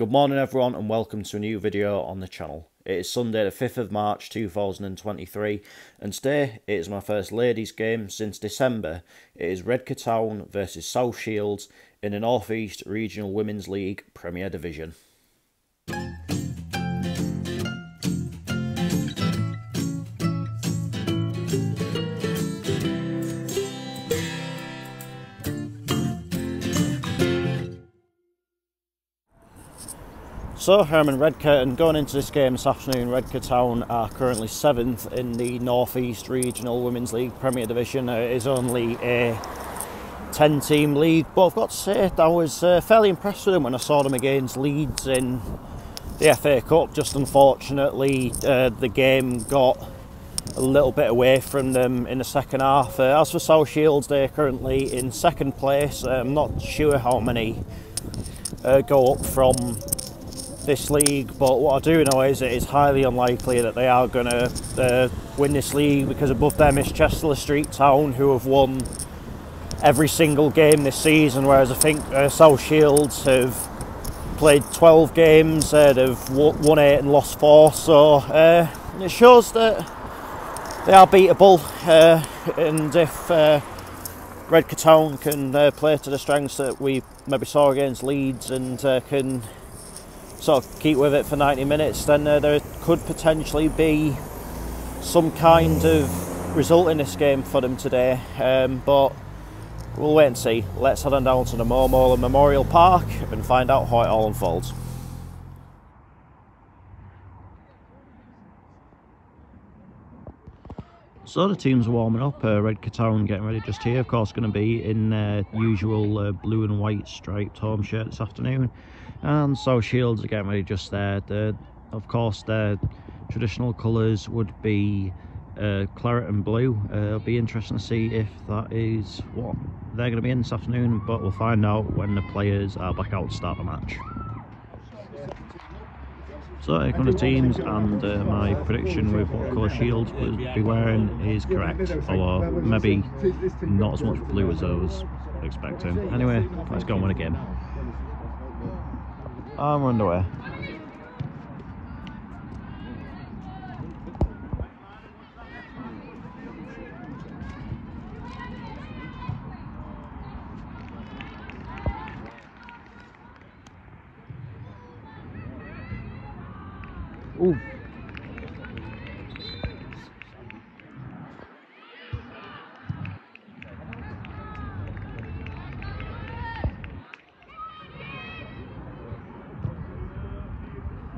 Good morning everyone and welcome to a new video on the channel. It is Sunday the 5th of March 2023 and today it is my first ladies game since December. It is Redcar Town versus South Shields in the North East Regional Women's League Premier Division. So Herman Redcar and going into this game this afternoon, Redcar Town are currently seventh in the North East Regional Women's League Premier Division. Uh, it is only a 10 team league, but I've got to say I was uh, fairly impressed with them when I saw them against Leeds in the FA Cup. Just unfortunately, uh, the game got a little bit away from them in the second half. Uh, as for South Shields, they're currently in second place. I'm not sure how many uh, go up from this league, but what I do know is it is highly unlikely that they are going to uh, win this league because above them is Chester-le-Street Town, who have won every single game this season, whereas I think uh, South Shields have played 12 games, uh, they've won 8 and lost 4, so uh, it shows that they are beatable, uh, and if uh, Redcar Town can uh, play to the strengths that we maybe saw against Leeds and can sort of keep with it for 90 minutes, then uh, there could potentially be some kind of result in this game for them today. Um, but we'll wait and see. Let's head on down to the Mo Mowlam Memorial Park and find out how it all unfolds. So the team's warming up, uh, Redcar Town getting ready just here, of course going to be in their usual uh, blue and white striped home shirt this afternoon and so Shields are getting ready just there. The, of course their traditional colours would be uh, claret and blue. Uh, it'll be interesting to see if that is what they're going to be in this afternoon, but we'll find out when the players are back out to start the match. So here come the teams and uh, my prediction with what colour Shields will be wearing is correct, although maybe not as much blue as I was expecting. Anyway, let's go and win a game. I'm underway. Ooh.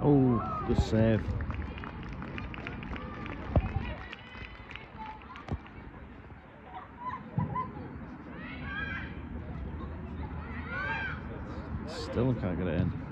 Oh, good save. Still can't get it in.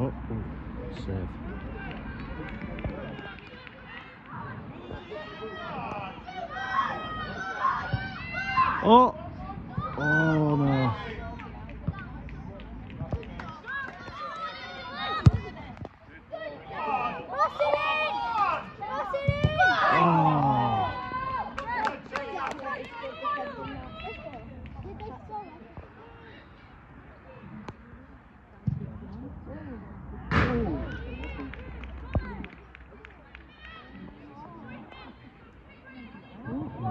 Oh, oh, save. Oh! Oh no. Oh.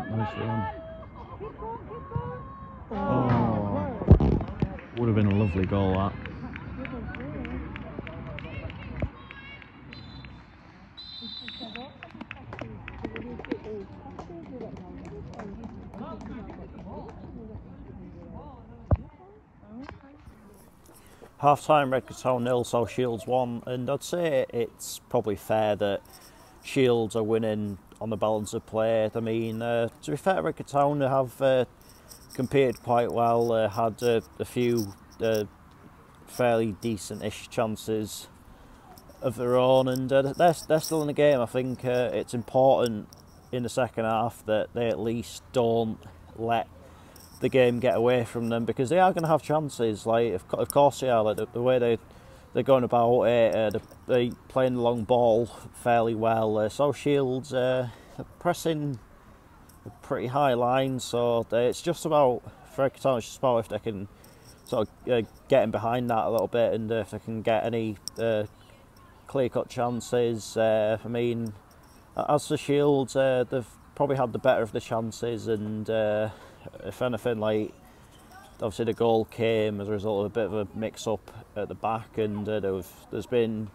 Nice run. Oh. Would have been a lovely goal that. Half time, Redcar Town nil, South Shields one, and I'd say it's probably fair that Shields are winning on the balance of play. I mean, uh, to be fair, Redcar Town have uh, competed quite well, uh, had uh, a few uh, fairly decent-ish chances of their own, and uh, they're they're still in the game. I think it's important in the second half that they at least don't let the game get away from them because they are going to have chances. Like of, of course they are. Like the, the, way they they're going about it, uh, they playing the long ball fairly well. Uh, so Shields uh, pressing a pretty high line, so it's just about for it's just about if they can sort of uh, get in behind that a little bit and if they can get any uh, clear cut chances. Uh, I mean, as for Shields, they've probably had the better of the chances and if anything, like obviously the goal came as a result of a bit of a mix-up at the back, and uh, there been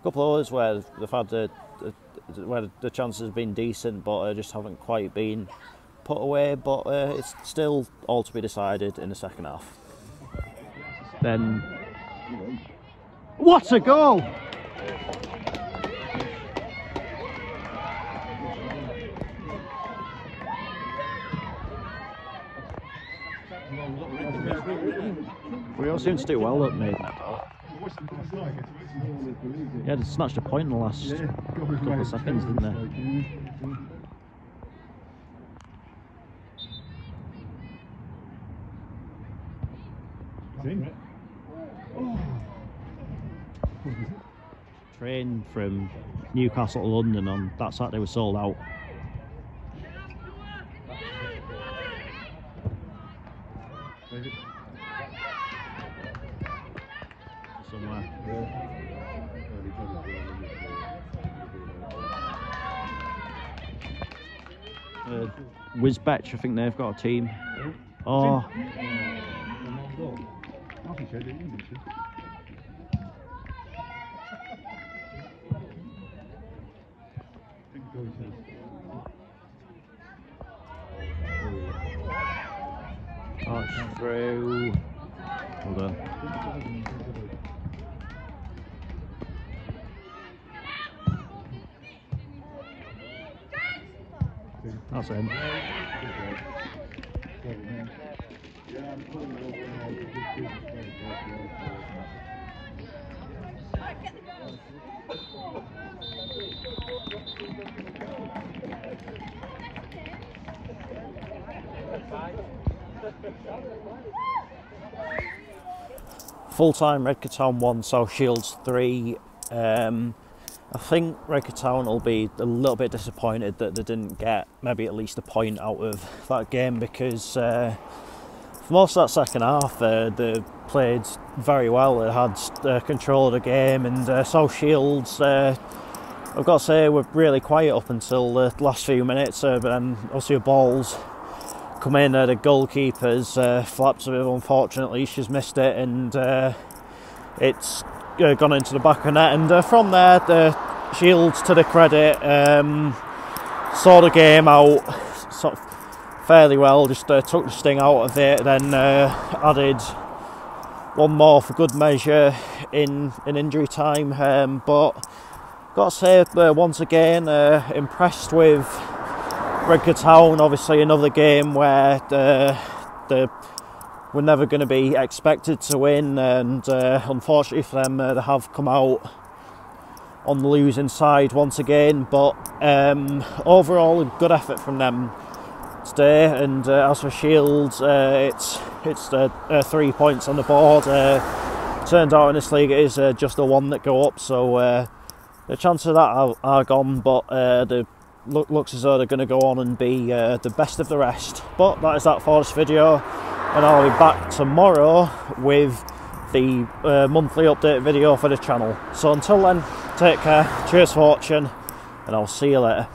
a couple of others where they've had the, the where the chances have been decent, but uh, just haven't quite been put away. But uh, it's still all to be decided in the second half. Then, what a goal! We all seem to do well at Maiden Yeah, they snatched a point in the last couple of seconds, didn't they? Train from Newcastle to London on that Saturday was sold out. Uh, Wisbech, I think they've got a team. Oh. Touch through. Hold on. That's him. Full time Redcar Town 1, South Shields 3. Um, I think Redcar Town will be a little bit disappointed that they didn't get maybe at least a point out of that game because uh, for most of that second half uh, they played very well. They had uh, control of the game and uh, South Shields, uh, I've got to say, were really quiet up until the last few minutes. Uh, but then obviously the balls come in. The goalkeeper's uh, flaps a bit unfortunately. She's missed it and it's uh, gone into the back of net. And uh, from there, the Shields, to the credit, um, saw the game out sort of fairly well. Just uh, took the sting out of it. Then added one more for good measure in in injury time. Um, but got to say, once again, impressed with Redcar Town, obviously another game where uh, the we're never going to be expected to win, and uh, unfortunately for them, uh, they have come out on the losing side once again. But um, overall, a good effort from them today. And uh, as for Shields, uh, it's it's uh, three points on the board. turns out in this league, it is just the one that go up, so the chances of that are, are gone. But the look, looks as though they're going to go on and be uh, the best of the rest. But that is that for this video, and I'll be back tomorrow with the uh, monthly update video for the channel. So until then, take care, cheers for watching, and I'll see you later.